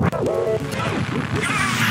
Ah!